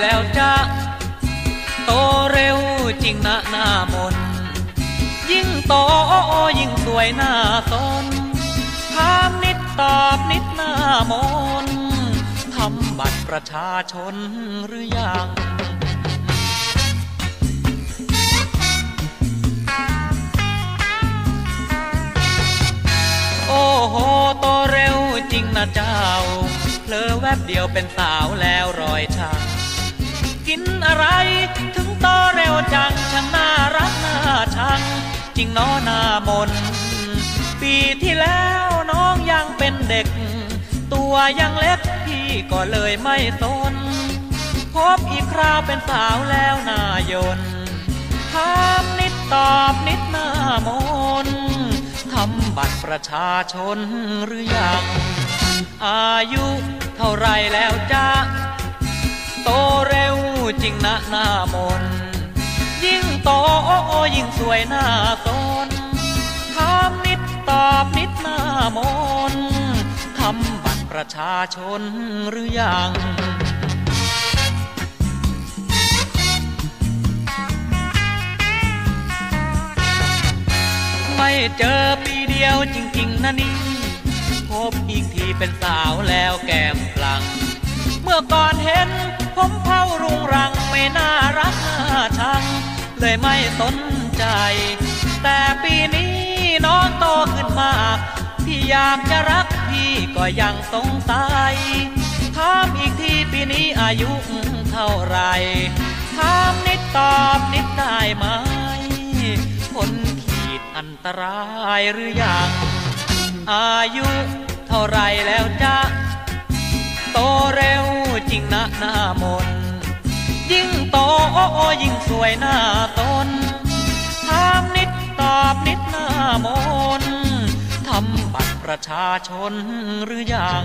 แล้วจะโตเร็วจริงนะหน้ามน ยิ่งโตยิ่งสวยหน้าตนถามนิดตอบนิดหน้ามนทำบัตรประชาชนหรือยังโอ้โหโตเร็วจริงนะเจ้าเพลอแวบเดียวเป็นสาวแล้วรอยช่าง กินอะไร ถึงโตเร็วจังช่างน่ารักน่าชัง จริงน้อหน้ามน ปีที่แล้วน้องยังเป็นเด็ก ตัวยังเล็กพี่ก็เลยไม่สนพบอีกคราวเป็นสาวแล้วนายนถามนิดตอบนิดหน้ามนทำบัตรประชาชนหรือยัง อายุเท่าไรแล้วจ้าโตเร็ว จริงนะหน้ามน ยิ่งโตยิ่งสวยหน้าตนถามนิดตอบนิดหน้ามนทำบัตรประชาชนหรือยังไม่เจอปีเดียวจริง ๆนะนี่พบอีกทีเป็นสาวแล้วแก้มปลัง เมื่อก่อนเห็น ผมเผารุงรังไม่น่ารักน่าชัง เลยไม่สนใจ แต่ปีนี้น้องโตขึ้นมากพี่อยากจะรักพี่ก็ยังสงสัยถามอีกทีปีนี้อายุเท่าไหรถามนิดตอบนิดได้ไหมพ้นขีดอันตรายหรือยัง อายุเท่าไรแล้วจ๊ะ หน้ามน ยิ่งโตยิ่งสวยหน้าตนถามนิดตอบนิดหน้ามนทำบัตรประชาชนหรือยัง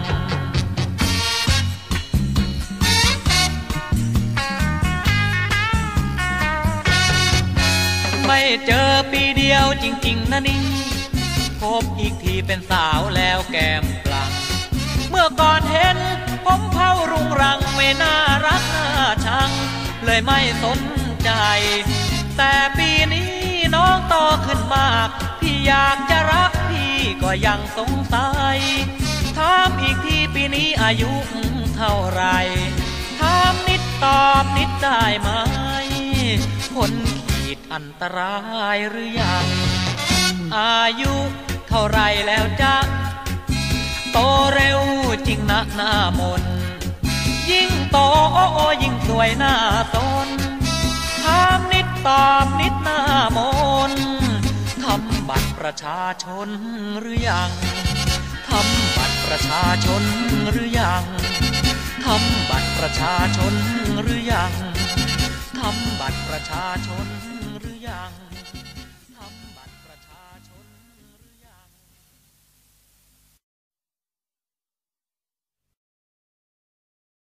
ไม่เจอปีเดียวจริง ๆนะนี่พบอีกทีเป็นสาวแล้วแก้มปลัง เมื่อก่อนเห็นผมเผารุงรัง ไม่น่ารักน่าชัง เลยไม่สนใจ แต่ปีนี้น้องโตขึ้นมาก พี่อยากจะรักพี่ก็ยังสงสัย ถามอีกทีปีนี้อายุเท่าไหรถามนิดตอบนิดได้ไหมพ้นขีดอันตรายหรือยัง อายุเท่าไรแล้วจ๊ะโตเร็วจริงนะหน้ามน ยิ่งโตยิ่งสวยหน้าตนถามนิดตอบนิดหน้ามนทำบัตรประชาชนหรือยังทำบัตรประชาชนหรือยังทำบัตรประชาชนหรือยังทำบัตรประชาชนหรือยัง